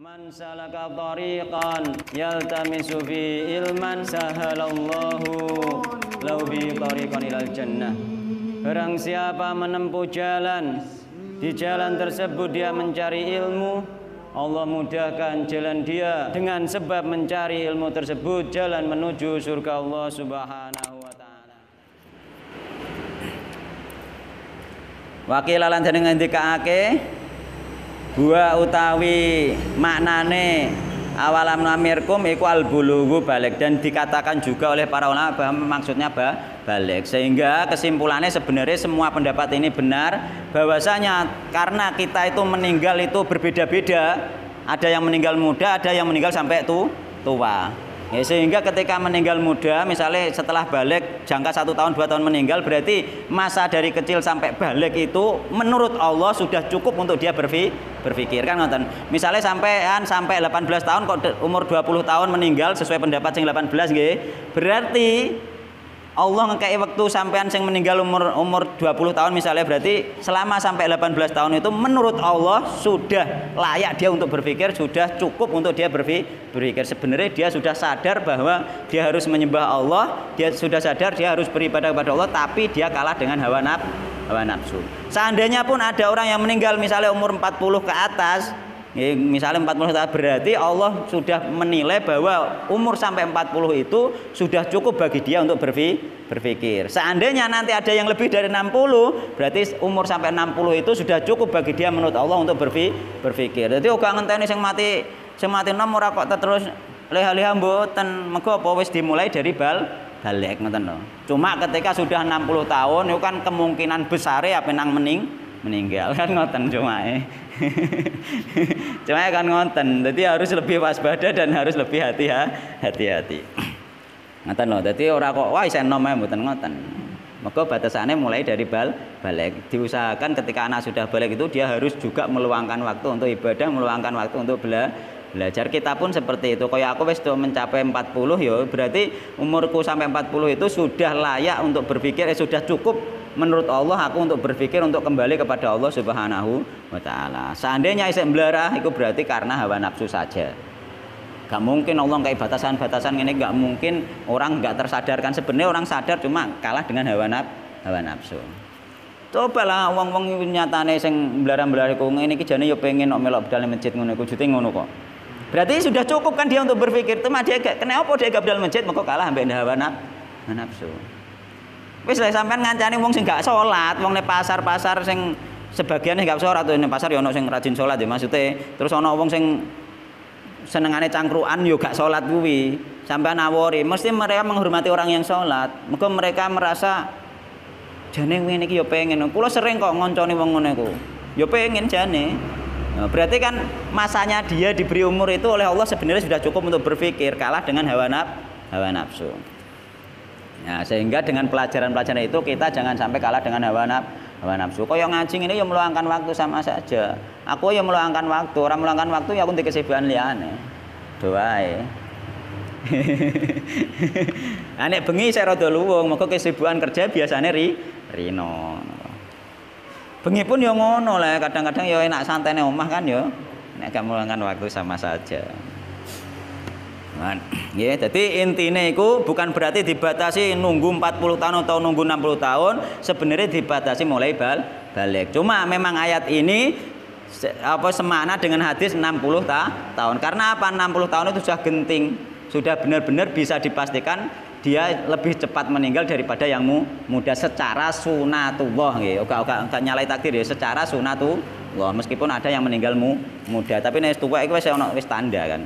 Man salaka tariqan yaltamisu fi ilman sahalallahu lahu bi tariqan ilal jannah. Barang siapa menempuh jalan di jalan tersebut dia mencari ilmu Allah mudahkan jalan dia dengan sebab mencari ilmu tersebut jalan menuju surga Allah Subhanahu wa taala. Wakil lan jeneng ngendikake Gua utawi maknane awalam namirkum iku al bulughu balik. Dan dikatakan juga oleh para ulama bahwa maksudnya bah, balik. Sehingga kesimpulannya sebenarnya semua pendapat ini benar. Bahwasanya karena kita itu meninggal itu berbeda-beda. Ada yang meninggal muda ada yang meninggal sampai tu, tua Ya, sehingga ketika meninggal muda, misalnya setelah balik jangka satu tahun dua tahun meninggal, berarti masa dari kecil sampai balik itu menurut Allah sudah cukup untuk dia berpikir kan nonton. Misalnya sampean sampai 18 tahun kok umur 20 tahun meninggal sesuai pendapat yang 18 nggih. Berarti Allah ngekei waktu sampean sing meninggal umur umur 20 tahun misalnya berarti selama sampai 18 tahun itu menurut Allah sudah layak dia untuk berpikir, sudah cukup untuk dia berpikir. Sebenarnya dia sudah sadar bahwa dia harus menyembah Allah, dia sudah sadar dia harus beribadah kepada Allah tapi dia kalah dengan hawa nafsu. Hawa nafsu. Seandainya pun ada orang yang meninggal misalnya umur 40 ke atas, Ya, misalnya 40 tahun berarti Allah sudah menilai bahwa umur sampai 40 itu sudah cukup bagi dia untuk berpikir. Seandainya nanti ada yang lebih dari 60, berarti umur sampai 60 itu sudah cukup bagi dia menurut Allah untuk berpikir. Jadi uga ngenteni sing mati sing mati nom ora kok terus leha-leha mboten. Mergo apa wis dimulai dari bal balik ngoten. Cuma ketika sudah 60 tahun itu kan kemungkinan besar ya penang mening meninggal kan ngoten cuma eh. cuma kan ngoten jadi harus lebih waspada dan harus lebih hati-hati. Ngoten loh jadi orang kok wah saya nomor mboten ngoten. Maka batasannya mulai dari bal balik. Diusahakan ketika anak sudah balik itu dia harus juga meluangkan waktu untuk ibadah meluangkan waktu untuk bela belajar. Kita pun seperti itu. Kayak aku wis mencapai 40 ya berarti umurku sampai 40 itu sudah layak untuk berpikir eh, sudah cukup menurut Allah aku untuk berpikir untuk kembali kepada Allah Subhanahu wa taala. Seandainya isek belarah itu berarti karena hawa nafsu saja. Gak mungkin Allah kayak batasan-batasan ini gak mungkin orang gak tersadarkan sebenarnya orang sadar cuma kalah dengan hawa naf hawa nafsu. Cobalah wong-wong nyatane sing belarang-belarang iku ngene iki jane yo pengen nok melok budal masjid ngono iku jute ngono kok. Berarti sudah cukup kan dia untuk berpikir, cuma dia gak kenapa dia gak budal masjid mengko kalah ambek hawa nafsu. Wis lah sampean ngancani wong sing gak salat, wong ning pasar-pasar sing sebagian gak salat ning pasar ya ono sing rajin salat ya maksudnya. Terus ono wong sing senengane cangkruan yo gak salat kuwi. Sampean nawori, mesti mereka menghormati orang yang salat. Mergo mereka merasa jane ngene iki yo pengen. Kula sering kok ngonconi wong ngono iku. Yo pengen jane. Nah, berarti kan masanya dia diberi umur itu oleh Allah sebenarnya sudah cukup untuk berpikir kalah dengan hawa nafsu. Hawa nafsu. Nah, sehingga dengan pelajaran-pelajaran itu kita jangan sampai kalah dengan hawa nafsu. Kau yang ngajing ini yang meluangkan waktu sama saja. Aku yang meluangkan waktu, orang meluangkan waktu ya aku di kesibukan liane. Doa ya. Anek bengi saya rada luwung, maka kesibukan kerja biasanya ri rino. Bengi pun yo ngono lah, kadang-kadang yo enak santai omah kan yo. Nek gak meluangkan waktu sama saja. Ya, jadi intinya itu bukan berarti dibatasi nunggu 40 tahun atau nunggu 60 tahun, sebenarnya dibatasi mulai bal balik. Cuma memang ayat ini apa semakna dengan hadis 60 ta tahun. Karena apa? 60 tahun itu sudah genting, sudah benar-benar bisa dipastikan dia lebih cepat meninggal daripada yang muda secara sunatullah nggih. Oke, oke, oke nyalai takdir ya secara sunatullah. Meskipun ada yang meninggal muda, tapi nek tuwa iku wis wis tanda kan.